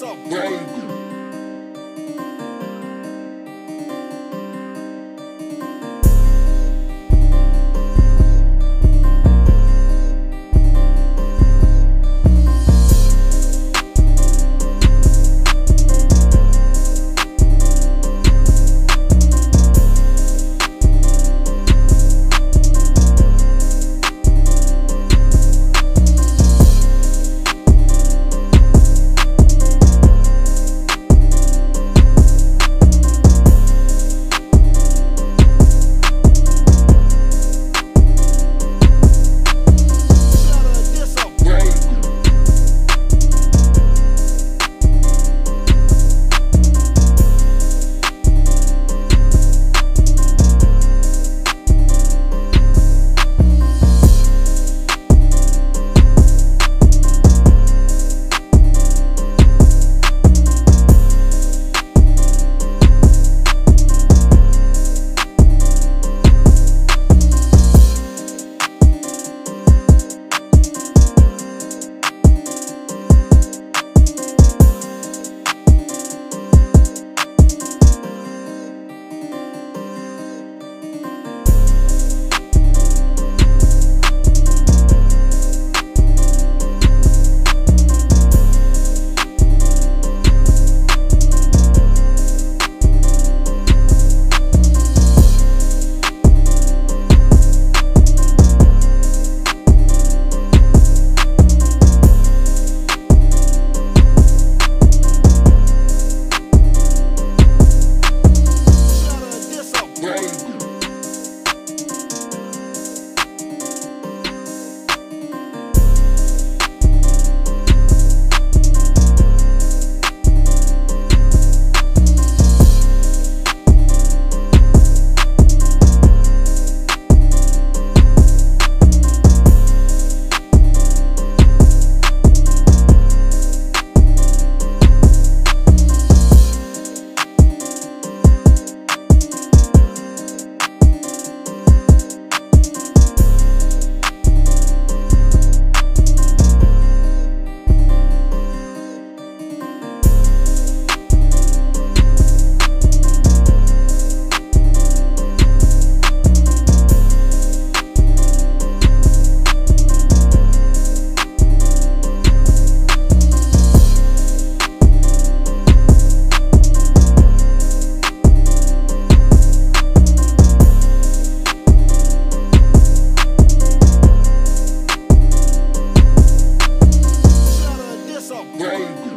What's up? grave.